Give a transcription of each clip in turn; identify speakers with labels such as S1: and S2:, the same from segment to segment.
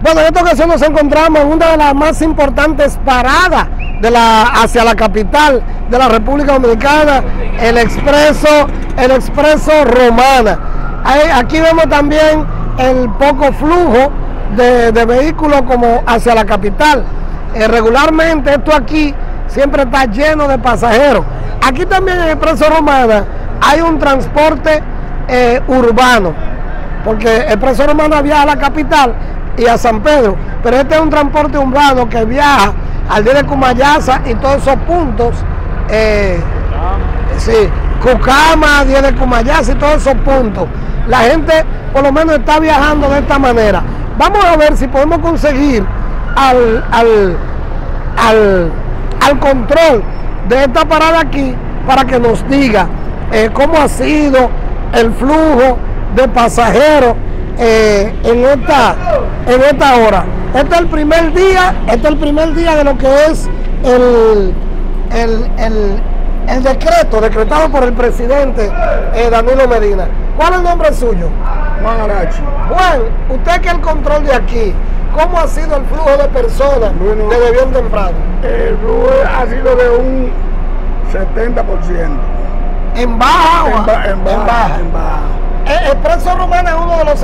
S1: Bueno, en esta ocasión nos encontramos en una de las más importantes paradas de la, hacia la capital de la República Dominicana, el expreso, el expreso Romana. aquí vemos también el poco flujo de, vehículos como hacia la capital. Eh, regularmente esto aquí siempre está lleno de pasajeros. Aquí también en el expreso Romana hay un transporte eh, urbano, porque el expreso Romana viaja a la capital, y a San Pedro. Pero este es un transporte urbano que viaja al día de Cumayasa y todos esos puntos. Eh, sí, Cucama, día de Cumayasa y todos esos puntos. La gente por lo menos está viajando de esta manera. Vamos a ver si podemos conseguir al, al, al, control de esta parada aquí para que nos diga eh, cómo ha sido el flujo de pasajeros eh, en, esta, en esta hora. Este es el primer día, este es el primer día de lo que es el, el, decreto decretado por el presidente eh, Danilo Medina. ¿Cuál es el nombre suyo?
S2: Juan Arachi.
S1: Juan, usted que el control de aquí, ¿cómo ha sido el flujo de personas desde bien temprano?
S2: El flujo ha sido de un 70%.
S1: ¿En baja?
S2: En, baja, en baja. En baja.
S1: El Expreso Romana es uno de los,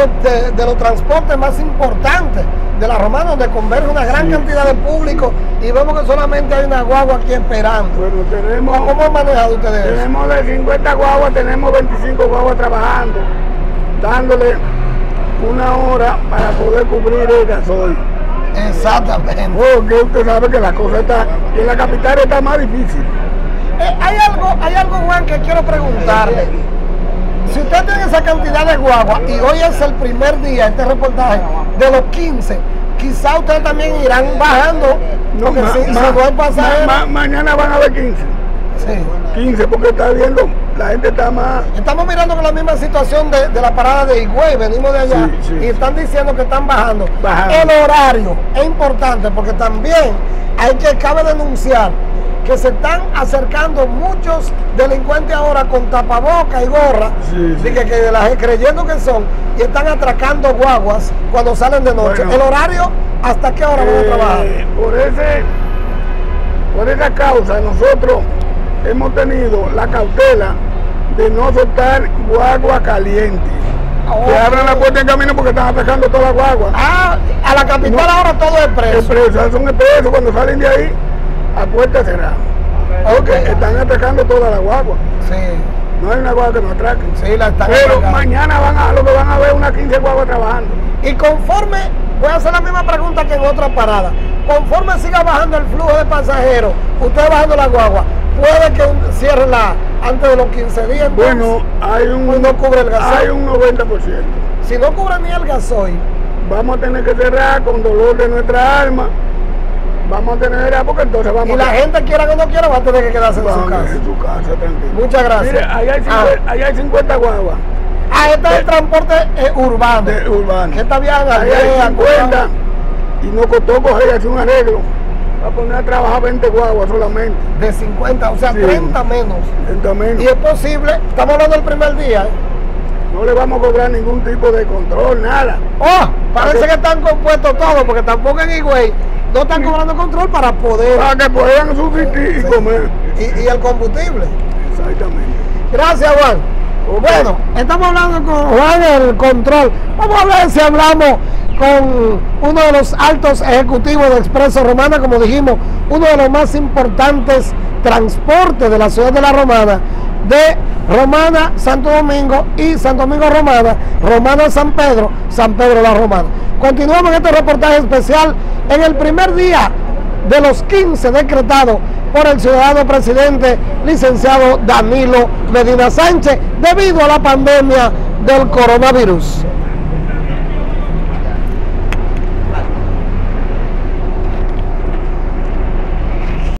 S1: de, los transportes más importantes de la Romana, donde converge una gran cantidad de público y vemos que solamente hay una guagua aquí esperando.
S2: Bueno, tenemos,
S1: ¿Cómo han manejado ustedes
S2: Tenemos de 50 guaguas, tenemos 25 guaguas trabajando, dándole una hora para poder cubrir el gasoil.
S1: Exactamente.
S2: Porque usted sabe que la cosa está, en la capital está más difícil.
S1: Eh, hay algo, hay algo, Juan, que quiero preguntarle si usted tiene esa cantidad de guagua y hoy es el primer día, este reportaje, de los 15, quizá ustedes también irán bajando.
S2: No, ma, si, mañana van a haber 15. Sí. 15 porque está viendo, la gente está más...
S1: Estamos mirando con la misma situación de, la parada de Higüey, venimos de allá y están diciendo que están bajando. bajando. El horario es importante porque también hay que, cabe denunciar que se están acercando muchos delincuentes ahora con tapaboca y gorra, que, creyendo que son, y están atracando guaguas cuando salen de noche. ¿El horario hasta qué hora van a eh, trabajar?
S2: Por, ese, por esa causa nosotros hemos tenido la cautela de no soltar guagua caliente. Que abran la puerta en camino porque están atacando todas las guaguas.
S1: Ah, a la capital ahora todo es preso.
S2: Es son expresos cuando salen de ahí a puerta cerrada. Porque están atacando toda la guagua.
S1: Sí.
S2: No hay una guagua que no atraque.
S1: Sí, la están
S2: Pero mañana van a lo que van a ver una 15 guaguas trabajando.
S1: Y conforme, voy a hacer la misma pregunta que en otra parada. Conforme siga bajando el flujo de pasajeros, usted bajando la guagua, puede que cierre la antes de los 15 días.
S2: bueno, hay un,
S1: no cubre el gasoil.
S2: Hay un 90%.
S1: Si no cubre ni el gasoil,
S2: vamos a tener que cerrar con dolor de nuestra alma Vamos a tener porque entonces vamos
S1: Y la gente quiera que no quiera va a tener que quedarse en su casa.
S2: En su casa, tranquilo.
S1: Muchas gracias.
S2: Mire, ahí hay 50, ah. hay 50 guaguas.
S1: Ah, este es el transporte eh, urbano.
S2: De, urbano.
S1: Está bien
S2: ahí hay 50 y nos costó coger hacer un arreglo. Va a poner a trabajar 20 guaguas solamente.
S1: De 50, o sea, 30 menos.
S2: 30 menos.
S1: Y es posible, estamos hablando del primer día. ¿eh?
S2: No le vamos a cobrar ningún tipo de control, nada.
S1: Oh, parece que están compuestos todos, porque tampoco en Higüey no están cobrando control para poder...
S2: Para que puedan subsistir y comer.
S1: Y, el combustible.
S2: Exactamente.
S1: Gracias, Juan. Bueno, estamos hablando con Juan el control. Vamos a ver si hablamos con uno de los altos ejecutivos de Expreso Romana, como dijimos, uno de los más importantes transportes de la ciudad de la Romana, de Romana, Santo Domingo y Santo Domingo Romana, Romana San Pedro, San Pedro la Romana. Continuamos en este reportaje especial en el primer día de los 15 decretados por el ciudadano presidente licenciado Danilo Medina Sánchez debido a la pandemia del coronavirus.